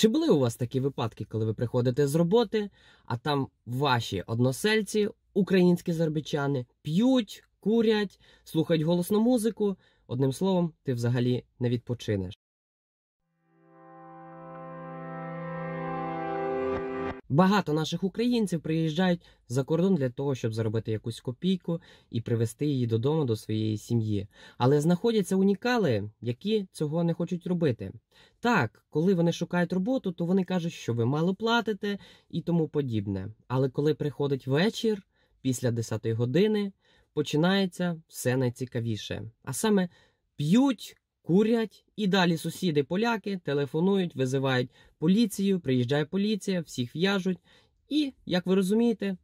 Чи були у вас такі випадки, коли ви приходите з роботи, а там ваші односельці, українські зарбічани, п'ють, курять, слухають голосну музику? Одним словом, ти взагалі не відпочинеш. Багато наших українців приїжджають за кордон для того, щоб заробити якусь копійку і привезти її додому до своєї сім'ї. Але знаходяться унікали, які цього не хочуть робити. Так, коли вони шукають роботу, то вони кажуть, що ви мало платите і тому подібне. Але коли приходить вечір, після 10 години, починається все найцікавіше. А саме п'ють, курять, і далі сусіди поляки телефонують, визивають поліцію, приїжджає поліція, всіх в'яжуть. І, як ви розумієте,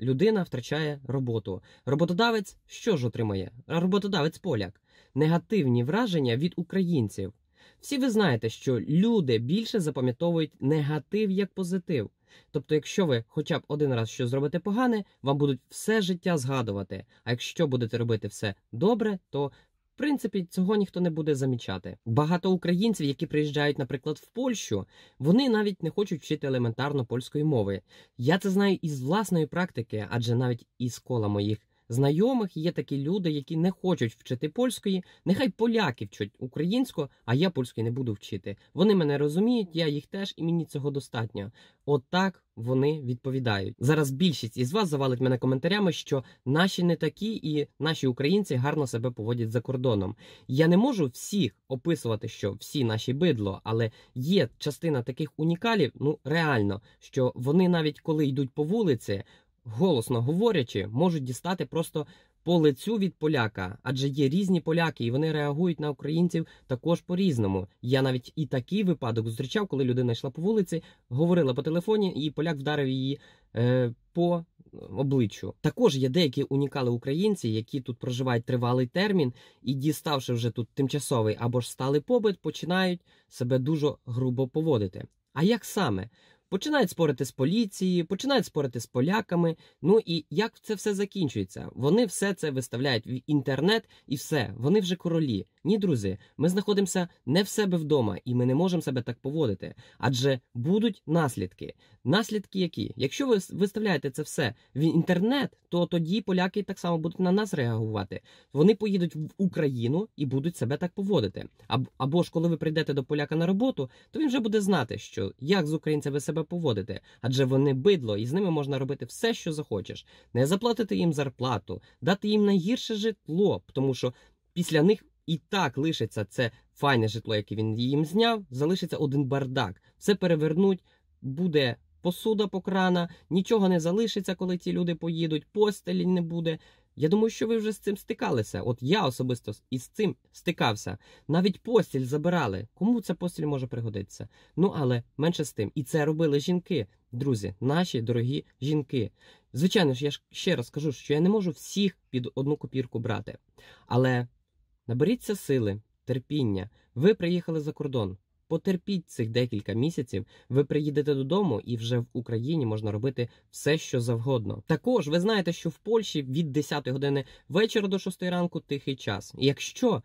людина втрачає роботу. Роботодавець що ж отримає? Роботодавець поляк. Негативні враження від українців. Всі ви знаєте, що люди більше запам'ятовують негатив як позитив. Тобто, якщо ви хоча б один раз щось зробите погане, вам будуть все життя згадувати. А якщо будете робити все добре, то принципі, цього ніхто не буде замічати. Багато українців, які приїжджають, наприклад, в Польщу, вони навіть не хочуть вчити елементарно польської мови. Я це знаю із власної практики, адже навіть із кола моїх знайомих є такі люди, які не хочуть вчити польської. Нехай поляки вчать українську, а я польської не буду вчити. Вони мене розуміють, я їх теж, і мені цього достатньо. Отак вони відповідають. Зараз більшість із вас завалить мене коментарями, що наші не такі, і наші українці гарно себе поводять за кордоном. Я не можу всіх описувати, що всі наші бидло, але є частина таких унікалів, ну реально, що вони навіть коли йдуть по вулиці голосно говорячи, можуть дістати просто по лицю від поляка, адже є різні поляки, і вони реагують на українців також по-різному. Я навіть і такий випадок зустрічав, коли людина йшла по вулиці, говорила по телефоні, і поляк вдарив її е, по обличчю. Також є деякі унікали українці, які тут проживають тривалий термін, і, діставши вже тут тимчасовий або ж сталий побит, починають себе дуже грубо поводити. А як саме? Починають спорити з поліцією, починають спорити з поляками. Ну і як це все закінчується? Вони все це виставляють в інтернет і все, вони вже королі. Ні, друзі, ми знаходимося не в себе вдома, і ми не можемо себе так поводити. Адже будуть наслідки. Наслідки які? Якщо ви виставляєте це все в інтернет, то тоді поляки так само будуть на нас реагувати. Вони поїдуть в Україну і будуть себе так поводити. Або ж коли ви прийдете до поляка на роботу, то він вже буде знати, що як з українцями себе поводити, адже вони бидло, і з ними можна робити все, що захочеш, не заплатити їм зарплату, дати їм найгірше житло, тому що після них. І так лишиться це файне житло, яке він їм зняв, залишиться один бардак. Все перевернуть, буде посуда покрана, нічого не залишиться, коли ці люди поїдуть, постелі не буде. Я думаю, що ви вже з цим стикалися. От я особисто із цим стикався. Навіть постіль забирали. Кому ця постіль може пригодитися? Ну але менше з тим. І це робили жінки, друзі, наші дорогі жінки. Звичайно ж, я ще раз кажу, що я не можу всіх під одну копірку брати. Але наберіться сили, терпіння. Ви приїхали за кордон. Потерпіть цих декілька місяців, ви приїдете додому, і вже в Україні можна робити все, що завгодно. Також ви знаєте, що в Польщі від 10 години вечора до 6 ранку тихий час. І якщо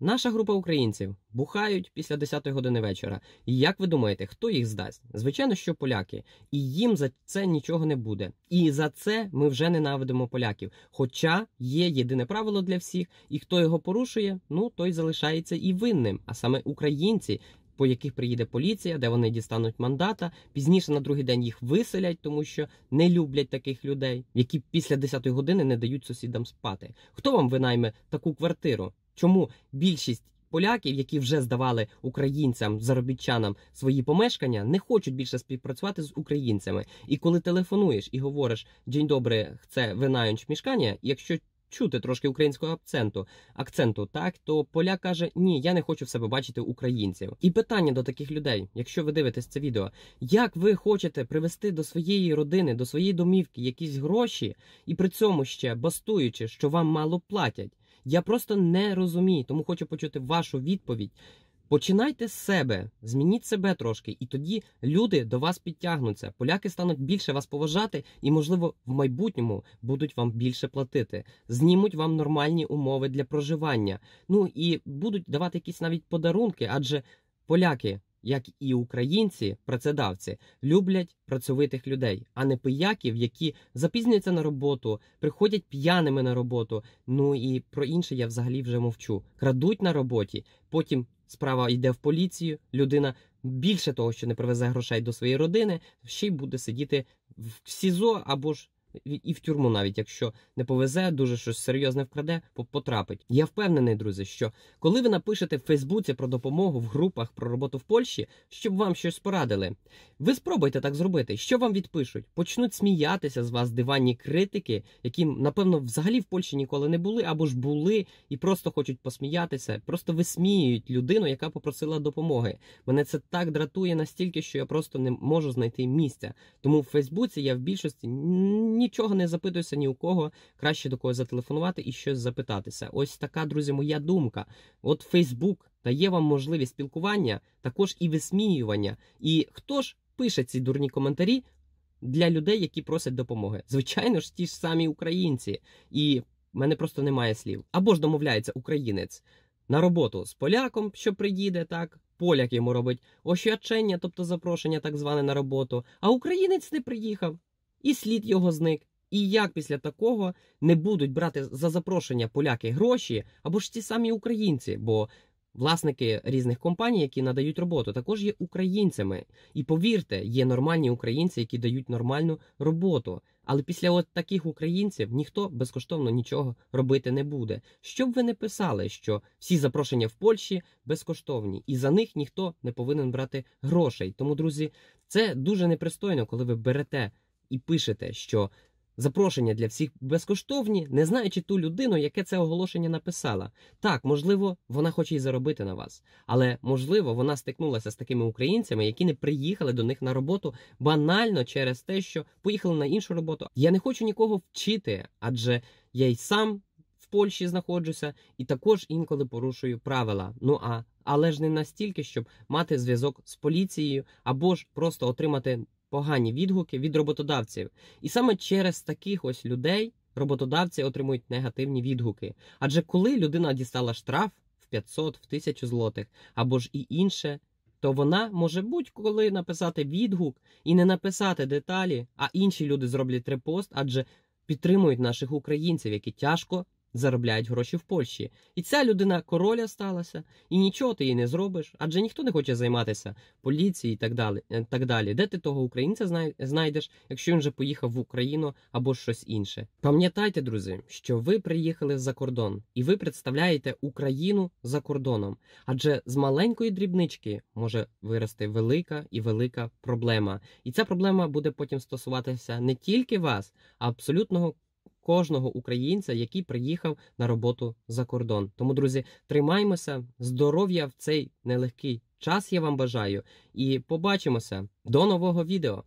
Наша група українців бухають після 10 години вечора. І як ви думаєте, хто їх здасть? Звичайно, що поляки, і їм за це нічого не буде. І за це ми вже ненавидимо поляків. Хоча є єдине правило для всіх, і хто його порушує, ну той залишається і винним. А саме українці, по яких приїде поліція, де вони дістануть мандата. Пізніше на другий день їх виселять, тому що не люблять таких людей, які після 10 години не дають сусідам спати. Хто вам винайме таку квартиру? Чому більшість поляків, які вже здавали українцям, заробітчанам свої помешкання, не хочуть більше співпрацювати з українцями? І коли телефонуєш і говориш «День добре, це винайонч мішкання, якщо чути трошки українського акценту, акценту, так то поляк каже: Ні, я не хочу в себе бачити українців. І питання до таких людей, якщо ви дивитесь це відео, як ви хочете привести до своєї родини, до своєї домівки якісь гроші, і при цьому ще бастуючи, що вам мало платять. Я просто не розумію, тому хочу почути вашу відповідь. Починайте з себе, змініть себе трошки, і тоді люди до вас підтягнуться. Поляки стануть більше вас поважати і, можливо, в майбутньому будуть вам більше платити, знімуть вам нормальні умови для проживання. Ну і будуть давати якісь навіть подарунки, адже поляки як і українці, працедавці, люблять працьовитих людей, а не пияків, які запізнюються на роботу, приходять п'яними на роботу. Ну і про інше я взагалі вже мовчу. Крадуть на роботі, потім справа йде в поліцію. Людина більше того, що не привезе грошей до своєї родини, ще й буде сидіти в СІЗО або ж і в тюрму, навіть якщо не повезе, дуже щось серйозне вкраде, потрапить. Я впевнений, друзі, що коли ви напишете в Фейсбуці про допомогу в групах про роботу в Польщі, щоб вам щось порадили, ви спробуйте так зробити. Що вам відпишуть? Почнуть сміятися з вас диванні критики, які напевно взагалі в Польщі ніколи не були, або ж були і просто хочуть посміятися, просто висміюють людину, яка попросила допомоги. Мене це так дратує настільки, що я просто не можу знайти місця. Тому в Фейсбуці я в більшості нічого не запитуюся ні у кого. Краще до когось зателефонувати і щось запитатися. Ось така, друзі, моя думка. От Фейсбук дає вам можливість спілкування, також і висміювання. І хто ж пише ці дурні коментарі для людей, які просять допомоги? Звичайно ж, ті ж самі українці. І в мене просто немає слів. Або ж домовляється українець на роботу з поляком, що приїде, так. Поляк йому робить ощадчення, тобто запрошення, так зване на роботу, а українець не приїхав і слід його зник. І як після такого не будуть брати за запрошення поляки гроші або ж ті самі українці, бо власники різних компаній, які надають роботу, також є українцями. І повірте, є нормальні українці, які дають нормальну роботу. Але після от таких українців ніхто безкоштовно нічого робити не буде. Щоб ви не писали, що всі запрошення в Польщі безкоштовні, і за них ніхто не повинен брати грошей. Тому, друзі, це дуже непристойно, коли ви берете і пишете, що запрошення для всіх безкоштовні, не знаючи ту людину, яке це оголошення написала. Так, можливо, вона хоче й заробити на вас, але можливо, вона стикнулася з такими українцями, які не приїхали до них на роботу банально через те, що поїхали на іншу роботу. Я не хочу нікого вчити, адже я й сам. В Польщі знаходжуся і також інколи порушую правила. Ну а але ж не настільки, щоб мати зв'язок з поліцією або ж просто отримати погані відгуки від роботодавців. І саме через таких ось людей роботодавці отримують негативні відгуки. Адже коли людина дістала штраф в 500, в 1000 злотих або ж і інше, то вона може будь-коли написати відгук і не написати деталі, а інші люди зроблять репост, адже підтримують наших українців, які тяжко заробляють гроші в Польщі. І ця людина короля сталася, і нічого ти їй не зробиш, адже ніхто не хоче займатися поліцією і так далі. Е, так далі. Де ти того українця знайдеш, якщо він вже поїхав в Україну або щось інше? Пам'ятайте, друзі, що ви приїхали за кордон і ви представляєте Україну за кордоном, адже з маленької дрібнички може вирости велика і велика проблема. І ця проблема буде потім стосуватися не тільки вас, а абсолютного кожного українця, який приїхав на роботу за кордон. Тому, друзі, тримаймося, здоров'я в цей нелегкий час. Я вам бажаю і побачимося до нового відео.